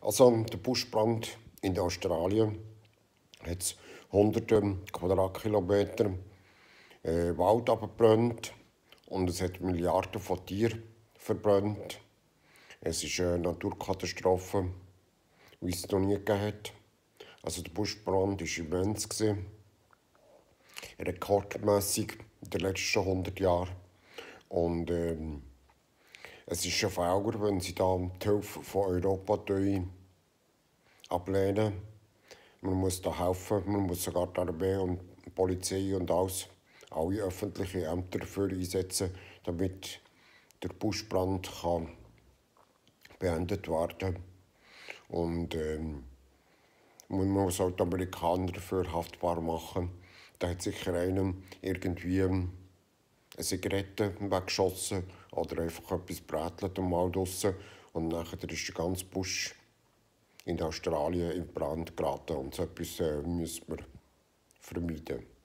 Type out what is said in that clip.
Also der Buschbrand in Australien hat hunderte Quadratkilometer äh, Wald abgebrannt und es hat Milliarden von Tieren verbrannt. Es ist eine Naturkatastrophe, wie es noch nie gegeben hat. Also der Buschbrand war immens. Rekordmässig in den letzten 100 Jahren. Und ähm, es ist ein Fehler, wenn sie da die Hilfe von Europa ablehnen. Man muss da helfen, man muss sogar die Armee und die Polizei und alles, alle öffentlichen Ämter dafür einsetzen, damit der Buschbrand kann beendet werden Und ähm, man muss auch die Amerikaner dafür haftbar machen. Da hat sicher einem irgendwie eine Zigarette weggeschossen oder einfach etwas brätelt und mal draussen. Und nachher ist der ganze Busch in Australien in Brand geraten. Und so etwas äh, müssen wir vermeiden.